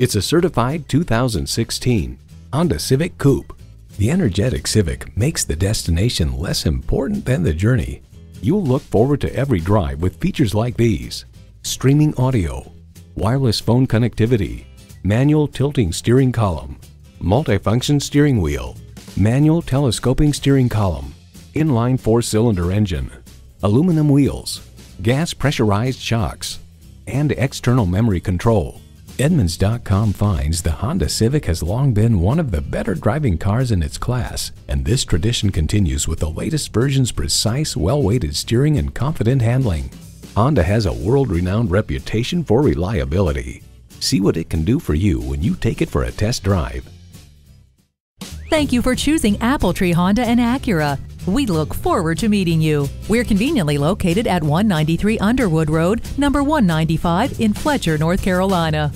It's a certified 2016 Honda Civic Coupe. The energetic Civic makes the destination less important than the journey. You'll look forward to every drive with features like these. Streaming audio, wireless phone connectivity, manual tilting steering column, multifunction steering wheel, manual telescoping steering column, inline four-cylinder engine, aluminum wheels, gas pressurized shocks, and external memory control. Edmunds.com finds the Honda Civic has long been one of the better driving cars in its class, and this tradition continues with the latest version's precise, well-weighted steering and confident handling. Honda has a world-renowned reputation for reliability. See what it can do for you when you take it for a test drive. Thank you for choosing Appletree Honda and Acura. We look forward to meeting you. We're conveniently located at 193 Underwood Road, number 195 in Fletcher, North Carolina.